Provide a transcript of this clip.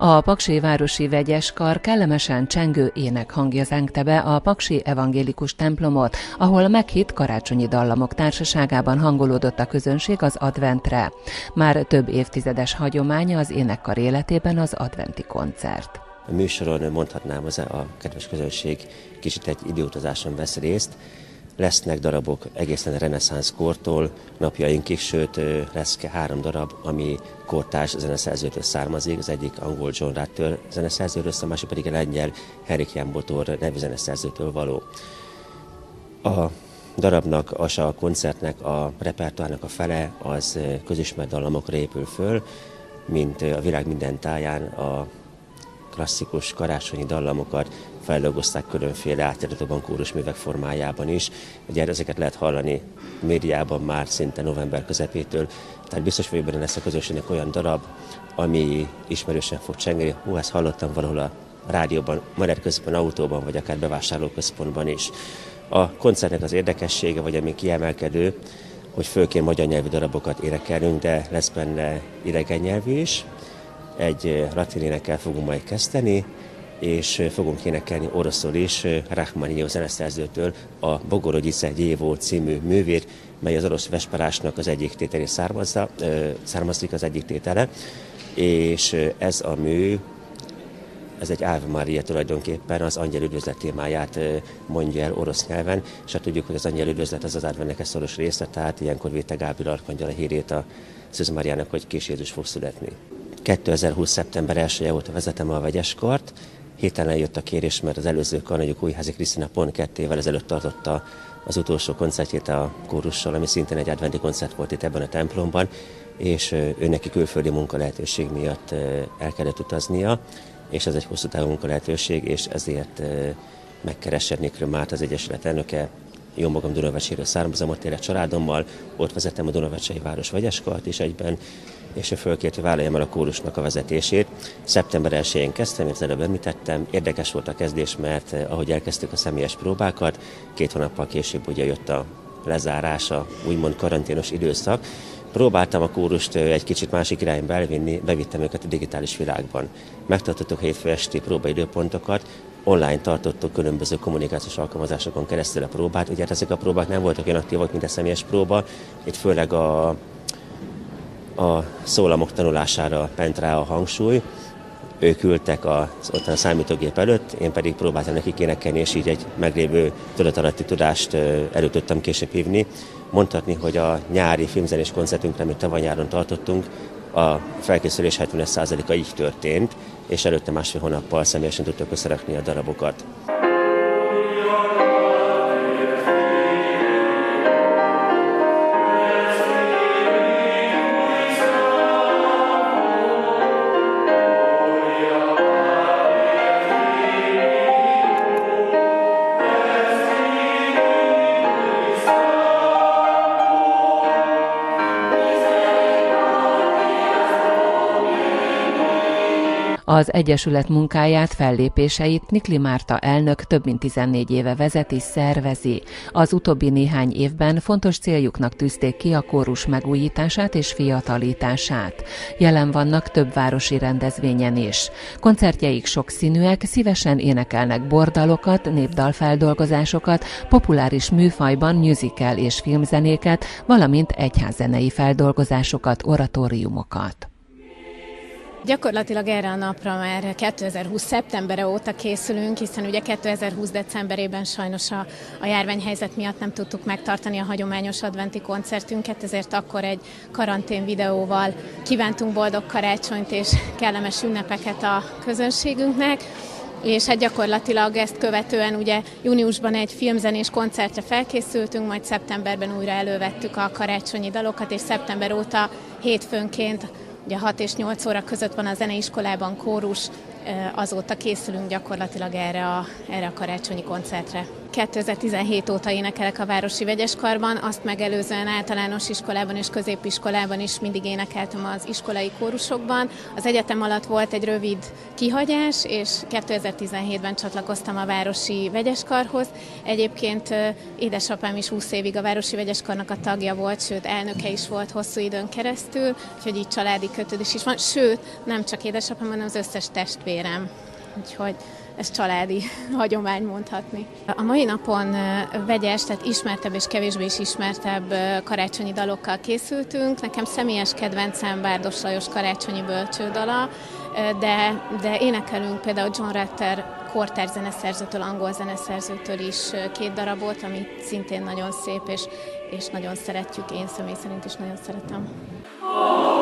A Paksi Városi Vegyeskar kellemesen csengő ének hangja zengte be a Paksi Evangélikus templomot, ahol meghitt karácsonyi dallamok társaságában hangolódott a közönség az adventre. Már több évtizedes hagyománya az énekkar életében az adventi koncert. A műsoron mondhatnám, hogy a kedves közönség kicsit egy időutazáson vesz részt, lesznek darabok egészen a reneszánsz kortól napjainkig, sőt lesz három darab, ami kortárs zeneszerzőtől származik, az egyik angol John Rutter zeneszerzőről, a másik pedig a lengyel Henrik Jan Botor nevű zeneszerzőtől való. A darabnak, a, a koncertnek, a repertoárnak a fele az közismert dallamokra épül föl, mint a világ minden táján a klasszikus karácsonyi dallamokat feldolgozták különféle átiratóban kórusművek formájában is. Ugye ezeket lehet hallani médiában már szinte november közepétől, tehát biztos vagyok benne lesz a közösségnek olyan darab, ami ismerősen fog csengeni. Hú, ezt hallottam valahol a rádióban, Magyar közben, autóban, vagy akár bevásárlóközpontban is. A koncertnek az érdekessége, vagy ami kiemelkedő, hogy főként magyar nyelvű darabokat énekelünk, de lesz benne idegen nyelvű is. Egy latin énekkel fogunk majd kezdeni, és fogunk énekelni oroszul is Rachmaninoff zeneszerzőtől a Bogorodice Gyévó című művét, mely az orosz vesperásnak az egyik tételé származza, származik az egyik tétele, és ez a mű, ez egy Ave Maria tulajdonképpen az angyel üdvözlet témáját mondja el orosz nyelven, és hát tudjuk, hogy az angyel üdvözlet az az advennek szoros része, tehát ilyenkor véte Gábor Arkangyal a hírét a Szűz Máriának, hogy kis Jézus fog születni. 2020. szeptember 1 óta vezetem a vegyeskart, héten eljött a kérés, mert az előző karnagyok Újházi Krisztina pont kettével ezelőtt tartotta az utolsó koncertjét a kórussal, ami szintén egy adventi koncert volt itt ebben a templomban, és ő neki külföldi munka lehetőség miatt el kellett utaznia, és ez egy hosszú távú munka lehetőség, és ezért megkeresednék Márt az Egyesület elnöke, jó magam Dunavecséről származom, ott élek családommal, ott vezettem a Dunavecsei Város vegyeskart is egyben, és ő fölkért, hogy vállaljam el a kórusnak a vezetését. Szeptember 1-én kezdtem, mint előbb említettem. Érdekes volt a kezdés, mert eh, ahogy elkezdtük a személyes próbákat, két hónappal később ugye jött a lezárása, úgymond karanténos időszak, próbáltam a kórust eh, egy kicsit másik irányba elvinni, bevittem őket a digitális világban. Megtartottuk hétfő esti próbaidőpontokat, online tartottuk különböző kommunikációs alkalmazásokon keresztül a próbát. Ugye hát ezek a próbák nem voltak olyan aktívak, mint a személyes próba, itt főleg a a szólamok tanulására ment rá a hangsúly. Ők ültek az ottan a számítógép előtt, én pedig próbáltam nekik énekelni, és így egy meglévő tudatalatti tudást elő tudtam később hívni. Mondhatni, hogy a nyári filmzenés koncertünkre, amit tavaly nyáron tartottunk, a felkészülés 70%-a így történt, és előtte másfél hónappal személyesen tudtuk összerakni a darabokat. Az Egyesület munkáját, fellépéseit Nikli Márta elnök több mint 14 éve vezeti, szervezi. Az utóbbi néhány évben fontos céljuknak tűzték ki a kórus megújítását és fiatalítását. Jelen vannak több városi rendezvényen is. Koncertjeik sokszínűek, szívesen énekelnek bordalokat, népdalfeldolgozásokat, populáris műfajban musical és filmzenéket, valamint egyházzenei feldolgozásokat, oratóriumokat. Gyakorlatilag erre a napra már 2020. szeptembere óta készülünk, hiszen ugye 2020. decemberében sajnos a, a járványhelyzet miatt nem tudtuk megtartani a hagyományos adventi koncertünket, ezért akkor egy karantén videóval kívántunk boldog karácsonyt és kellemes ünnepeket a közönségünknek és hát gyakorlatilag ezt követően ugye júniusban egy filmzenés koncertre felkészültünk, majd szeptemberben újra elővettük a karácsonyi dalokat, és szeptember óta hétfőnként Ugye 6 és 8 óra között van a zeneiskolában kórus, azóta készülünk gyakorlatilag erre a, erre a karácsonyi koncertre. 2017 óta énekelek a Városi Vegyeskarban, azt megelőzően általános iskolában és középiskolában is mindig énekeltem az iskolai kórusokban. Az egyetem alatt volt egy rövid kihagyás, és 2017-ben csatlakoztam a Városi Vegyeskarhoz. Egyébként édesapám is 20 évig a Városi Vegyeskarnak a tagja volt, sőt elnöke is volt hosszú időn keresztül, úgyhogy így családi kötődés is van. Sőt, nem csak édesapám, hanem az összes testvérem. Úgyhogy ez családi hagyomány mondhatni. A mai napon vegyes, tehát ismertebb és kevésbé is ismertebb karácsonyi dalokkal készültünk. Nekem személyes kedvencem Bárdos Lajos karácsonyi bölcsődala, de, de énekelünk például John Rutter kortárs zeneszerzőtől, angol zeneszerzőtől is két darabot, ami szintén nagyon szép, és, és nagyon szeretjük, én személy szerint is nagyon szeretem. Oh!